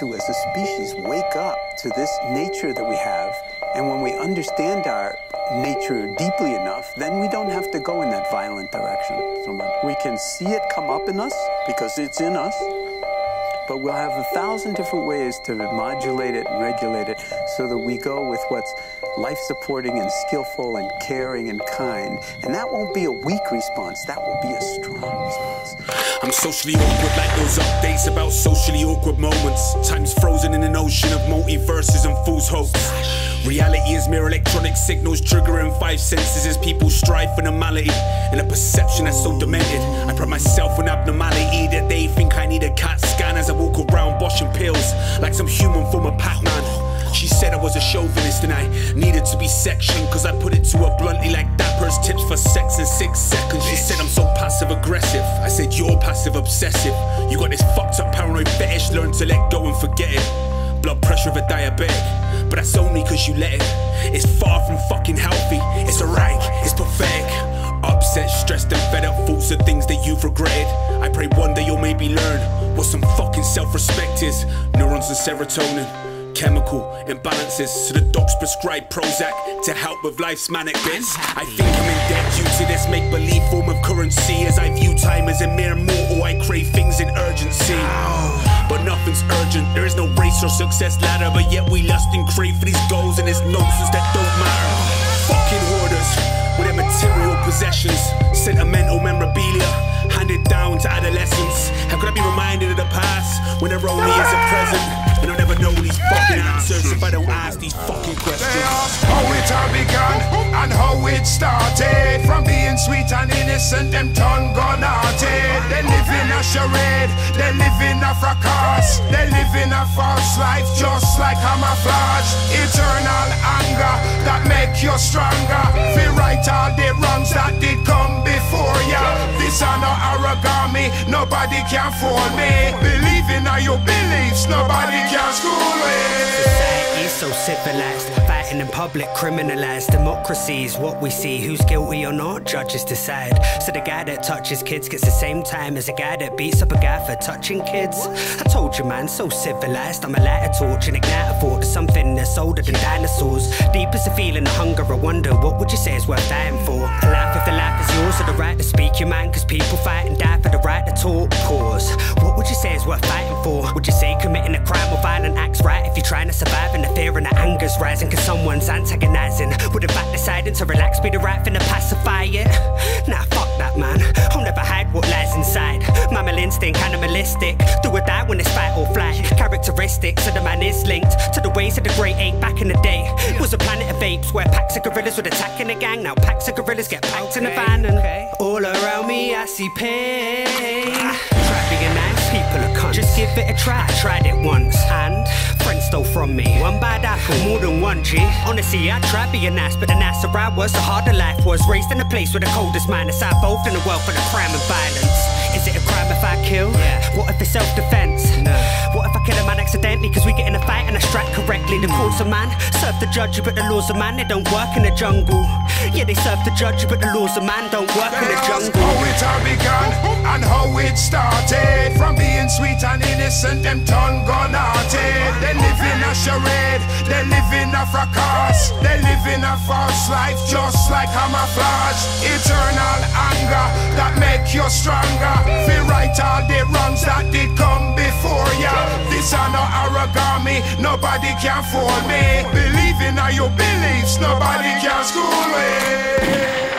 to, as a species, wake up to this nature that we have. And when we understand our nature deeply enough, then we don't have to go in that violent direction so much. We can see it come up in us because it's in us, but we'll have a thousand different ways to modulate it and regulate it so that we go with what's life supporting and skillful and caring and kind. And that won't be a weak response, that will be a strong. I'm socially awkward like those updates about socially awkward moments. Time's frozen in an ocean of multiverses and fool's hopes. Reality is mere electronic signals triggering five senses as people strive for normality. And a perception that's so demented. I pride myself on abnormality that they think I need a CAT scan as I walk around boshing pills like some human form of Pac Man. She said I was a chauvinist and I needed to be sectioned Cause I put it obsessive You got this fucked up paranoid fetish Learn to let go and forget it Blood pressure of a diabetic But that's only cause you let it It's far from fucking healthy It's alright, it's pathetic Upset, stressed and fed up thoughts of things that you've regretted I pray one day you'll maybe learn What some fucking self-respect is Neurons and serotonin chemical imbalances. So the docs prescribe Prozac to help with life's manic bits. I think I'm in debt due to this make believe form of currency. As I view time as a mere or success ladder. But yet we lust and crave for these goals and it's nonsense that don't matter. Fucking hoarders with their material possessions, sentimental memorabilia handed down to adolescence. How could I be reminded of the past when there only is a present? And I'll never know these fucking answers if I don't ask these fucking questions. They ask how it all began and how it started. From being sweet and innocent, them turn gun hearted. They live in a charade, they live in a fracas. They in a false life just like camouflage. Eternal anger that make you stronger. Feel right all the wrongs that did come before ya. This are no origami, nobody can fool me. Believe in your beliefs, nobody can school me. so civilized, fighting in public, criminalized. Democracy is what we see. Who's guilty or not, judges decide. So the guy that touches kids gets the same time as a guy that beats up a guy for touching kids. I told you, man, so civilized. I'm a lighter torch and ignite a thought to something that's older than dinosaurs. Deep as the feeling of hunger, I wonder what would you say is worth dying for? A life if the life is yours, or the right to speak your mind, cause people fight and die for the right to talk. Pause. What would you say is worth fighting for? Would you say committing a crime or violent acts right if you're trying to survive in the fear and the anger's rising cause someone's antagonizing? Would in fact deciding to relax be the right thing to pacify it? Nah, fuck that man. I'll never hide what lies inside. Mammal instinct, animalistic. Do or die when it's fight or flight. Characteristics of the man is linked to the ways of the great ape back in the day. It was a planet of apes where packs of gorillas would attack in a gang. Now packs of gorillas get packed in a van and all around me I see pain. Try being nice, people are cunts. Just give it a try. I tried it once and friends stole from me. One bad apple, more than one G. Honestly, I tried being nice, but the nicer I was, the harder life was. Raised in a place where the coldest minus I both in the world for the crime and violence. Is it a crime if I kill? Yeah. What if it's self-defense? No. What if I kill a man accidentally? Cause we get in a fight and I strike correctly. The courts of man serve the judge, but the laws of man they don't work in the jungle. Yeah, they serve the judge, but the laws of man don't work in the jungle. How it all began and how it started. From being sweet and innocent, them They live in a false life just like camouflage. Eternal anger that make you stronger. Feel right all the wrongs that did come before ya. This are no origami, nobody can fool me. Believe in your beliefs, nobody can school me.